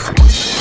off.